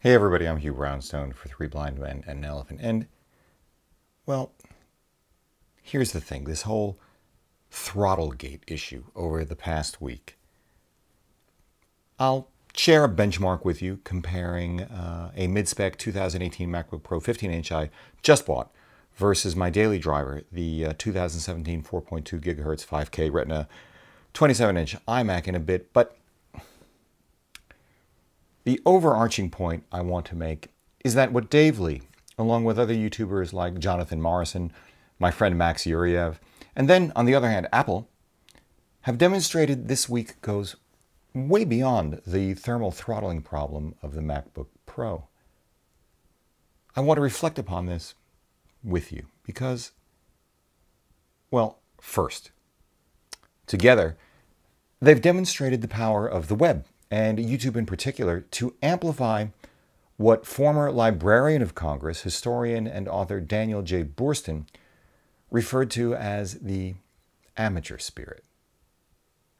Hey everybody, I'm Hugh Brownstone for Three Blind Men and an Elephant. And, well, here's the thing this whole Throttlegate issue over the past week. I'll share a benchmark with you comparing uh, a mid spec 2018 MacBook Pro 15 inch I just bought versus my daily driver, the uh, 2017 4.2 gigahertz 5K Retina 27 inch iMac in a bit. But the overarching point I want to make is that what Dave Lee, along with other YouTubers like Jonathan Morrison, my friend Max Yuryev, and then on the other hand, Apple, have demonstrated this week goes way beyond the thermal throttling problem of the MacBook Pro. I want to reflect upon this with you because, well, first, together, they've demonstrated the power of the web and YouTube in particular, to amplify what former Librarian of Congress, historian, and author Daniel J. Boorstin referred to as the amateur spirit.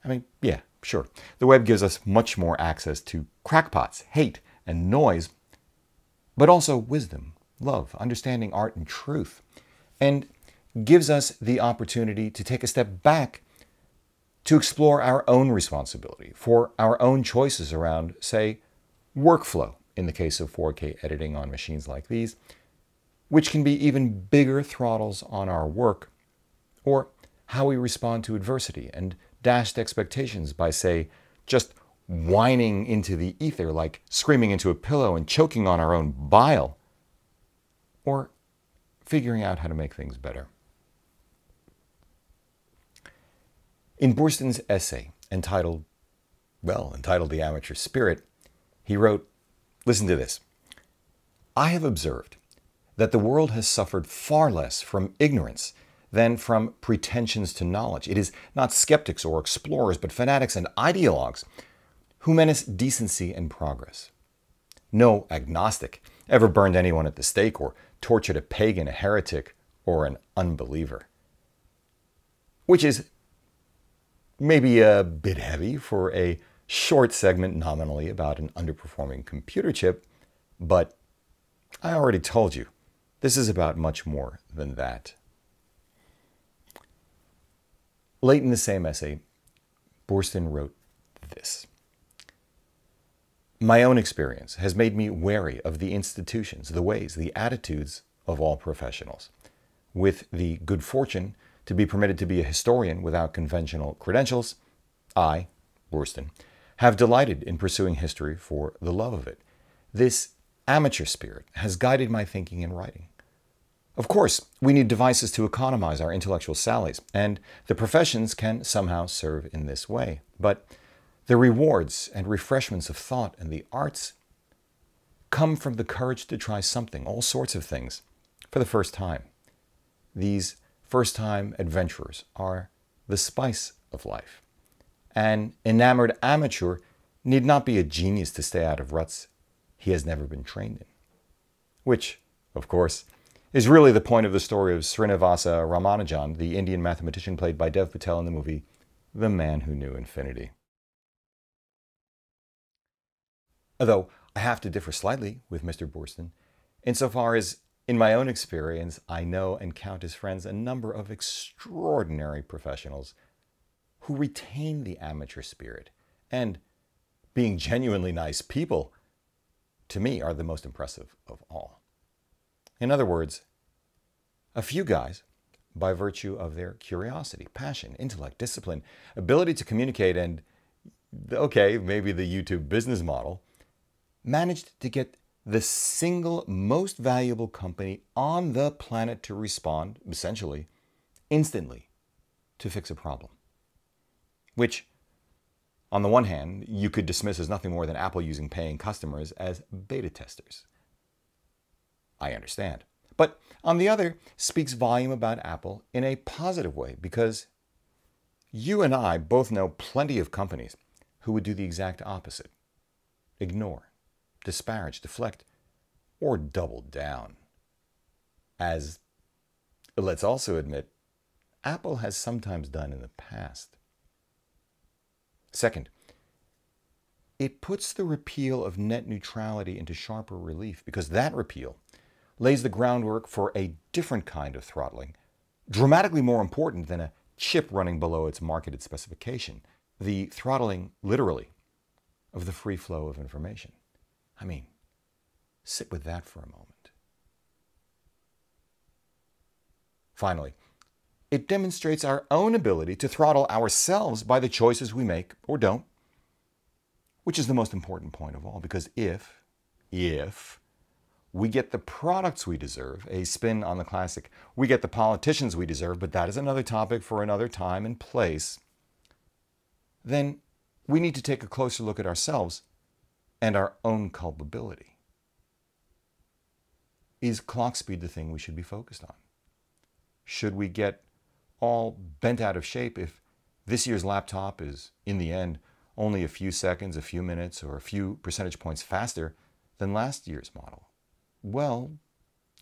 I mean, yeah, sure. The web gives us much more access to crackpots, hate, and noise, but also wisdom, love, understanding art, and truth, and gives us the opportunity to take a step back to explore our own responsibility for our own choices around, say, workflow in the case of 4K editing on machines like these, which can be even bigger throttles on our work, or how we respond to adversity and dashed expectations by, say, just whining into the ether like screaming into a pillow and choking on our own bile, or figuring out how to make things better. In Boorstin's essay entitled, well, entitled The Amateur Spirit, he wrote, listen to this. I have observed that the world has suffered far less from ignorance than from pretensions to knowledge. It is not skeptics or explorers, but fanatics and ideologues who menace decency and progress. No agnostic ever burned anyone at the stake or tortured a pagan, a heretic, or an unbeliever. Which is maybe a bit heavy for a short segment nominally about an underperforming computer chip, but I already told you, this is about much more than that. Late in the same essay, Boorstin wrote this. My own experience has made me wary of the institutions, the ways, the attitudes of all professionals. With the good fortune to be permitted to be a historian without conventional credentials, I, Boorstin, have delighted in pursuing history for the love of it. This amateur spirit has guided my thinking and writing. Of course, we need devices to economize our intellectual sallies, and the professions can somehow serve in this way. But the rewards and refreshments of thought and the arts come from the courage to try something, all sorts of things, for the first time. These first time adventurers are the spice of life. An enamored amateur need not be a genius to stay out of ruts he has never been trained in. Which, of course, is really the point of the story of Srinivasa Ramanujan, the Indian mathematician played by Dev Patel in the movie The Man Who Knew Infinity. Although I have to differ slightly with Mr. Boorstin, insofar as in my own experience, I know and count as friends a number of extraordinary professionals who retain the amateur spirit and, being genuinely nice people, to me are the most impressive of all. In other words, a few guys, by virtue of their curiosity, passion, intellect, discipline, ability to communicate, and okay, maybe the YouTube business model, managed to get the single most valuable company on the planet to respond, essentially, instantly to fix a problem. Which, on the one hand, you could dismiss as nothing more than Apple using paying customers as beta testers. I understand. But on the other, speaks volume about Apple in a positive way because you and I both know plenty of companies who would do the exact opposite ignore disparage, deflect, or double down. As let's also admit, Apple has sometimes done in the past. Second, it puts the repeal of net neutrality into sharper relief because that repeal lays the groundwork for a different kind of throttling, dramatically more important than a chip running below its marketed specification. The throttling, literally, of the free flow of information. I mean, sit with that for a moment. Finally, it demonstrates our own ability to throttle ourselves by the choices we make or don't which is the most important point of all, because if, if we get the products we deserve, a spin on the classic, we get the politicians we deserve, but that is another topic for another time and place, then we need to take a closer look at ourselves and our own culpability. Is clock speed the thing we should be focused on? Should we get all bent out of shape if this year's laptop is, in the end, only a few seconds, a few minutes, or a few percentage points faster than last year's model? Well,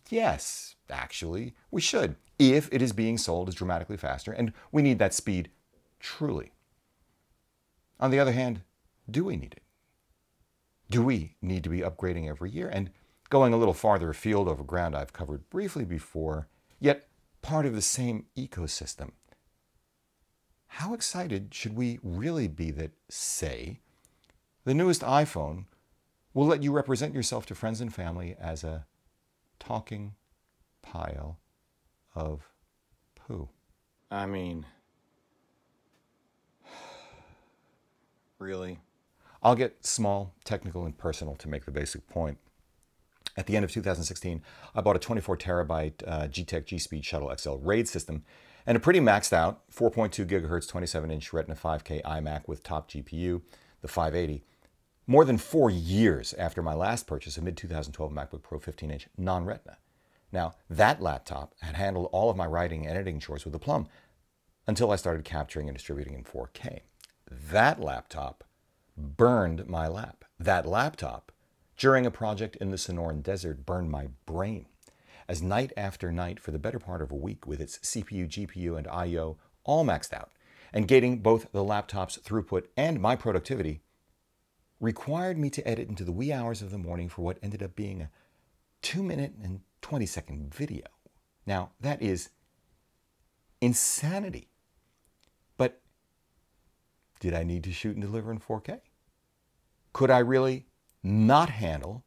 yes, actually, we should, if it is being sold as dramatically faster, and we need that speed truly. On the other hand, do we need it? Do we need to be upgrading every year? And going a little farther afield over ground I've covered briefly before, yet part of the same ecosystem how excited should we really be that, say, the newest iPhone will let you represent yourself to friends and family as a talking pile of poo? I mean, really? I'll get small, technical, and personal to make the basic point. At the end of 2016, I bought a 24 terabyte uh, G-Tech G Speed Shuttle XL RAID system and a pretty maxed out 4.2 gigahertz 27 inch Retina 5K iMac with top GPU, the 580, more than four years after my last purchase, a mid 2012 MacBook Pro 15 inch non Retina. Now, that laptop had handled all of my writing and editing chores with aplomb until I started capturing and distributing in 4K. That laptop burned my lap. That laptop, during a project in the Sonoran Desert, burned my brain as night after night for the better part of a week with its CPU, GPU, and I.O. all maxed out, and gating both the laptop's throughput and my productivity, required me to edit into the wee hours of the morning for what ended up being a 2 minute and 20 second video. Now, that is insanity. Did I need to shoot and deliver in 4K? Could I really not handle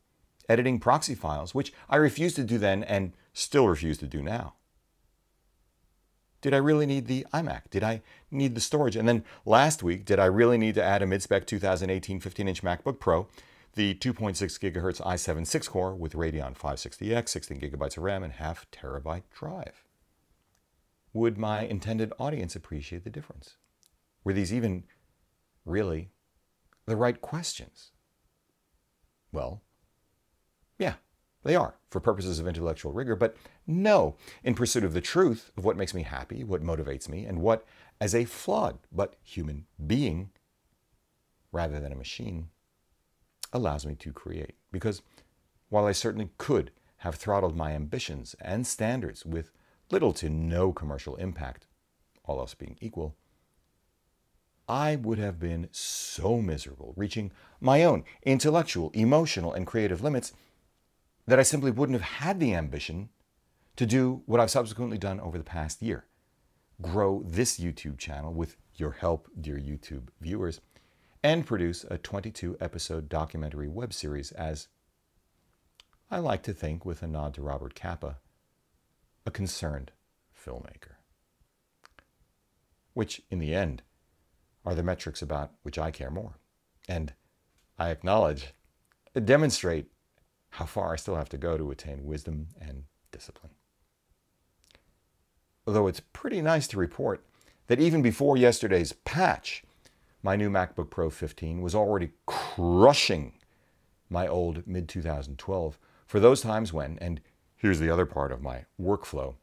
editing proxy files, which I refused to do then and still refuse to do now. Did I really need the iMac? Did I need the storage? And then last week, did I really need to add a mid-spec 2018 15-inch MacBook Pro, the 2.6 gigahertz i7 6-core with Radeon 560X, 16 gigabytes of RAM, and half terabyte drive? Would my intended audience appreciate the difference? Were these even really the right questions? Well, yeah, they are, for purposes of intellectual rigor, but no, in pursuit of the truth of what makes me happy, what motivates me, and what, as a flawed but human being, rather than a machine, allows me to create. Because while I certainly could have throttled my ambitions and standards with little to no commercial impact, all else being equal, I would have been so miserable reaching my own intellectual, emotional, and creative limits that I simply wouldn't have had the ambition to do what I've subsequently done over the past year grow this YouTube channel with your help, dear YouTube viewers, and produce a 22 episode documentary web series as I like to think, with a nod to Robert Capa, a concerned filmmaker. Which, in the end, are the metrics about which I care more. And I acknowledge, demonstrate how far I still have to go to attain wisdom and discipline. Although it's pretty nice to report that even before yesterday's patch, my new MacBook Pro 15 was already crushing my old mid 2012 for those times when, and here's the other part of my workflow,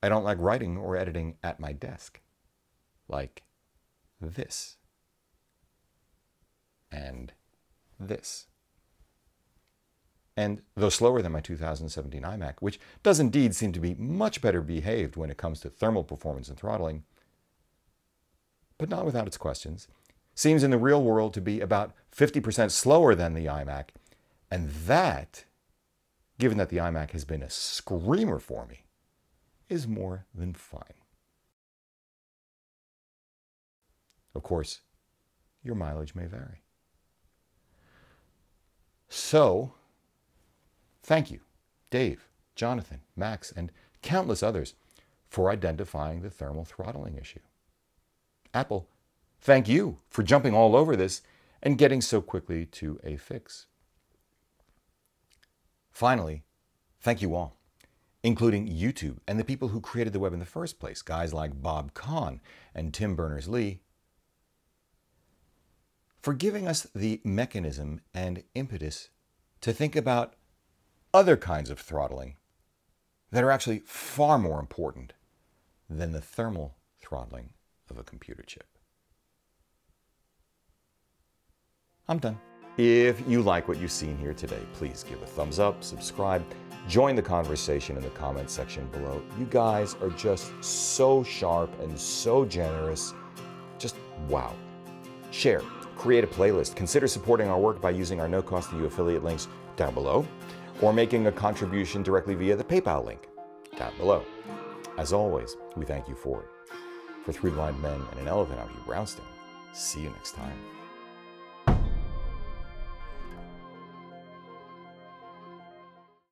I don't like writing or editing at my desk. Like this. And this and though slower than my 2017 iMac, which does indeed seem to be much better behaved when it comes to thermal performance and throttling, but not without its questions, seems in the real world to be about 50% slower than the iMac. And that, given that the iMac has been a screamer for me, is more than fine. Of course, your mileage may vary. So, thank you, Dave, Jonathan, Max, and countless others for identifying the thermal throttling issue. Apple, thank you for jumping all over this and getting so quickly to a fix. Finally, thank you all, including YouTube and the people who created the web in the first place, guys like Bob Kahn and Tim Berners-Lee, for giving us the mechanism and impetus to think about other kinds of throttling that are actually far more important than the thermal throttling of a computer chip. I'm done. If you like what you've seen here today, please give a thumbs up, subscribe, join the conversation in the comments section below. You guys are just so sharp and so generous. Just wow. Share, create a playlist, consider supporting our work by using our no cost to you affiliate links down below, or making a contribution directly via the PayPal link down below. As always, we thank you for it. For Three Blind Men and an Elephant, I'm Hugh. See you next time.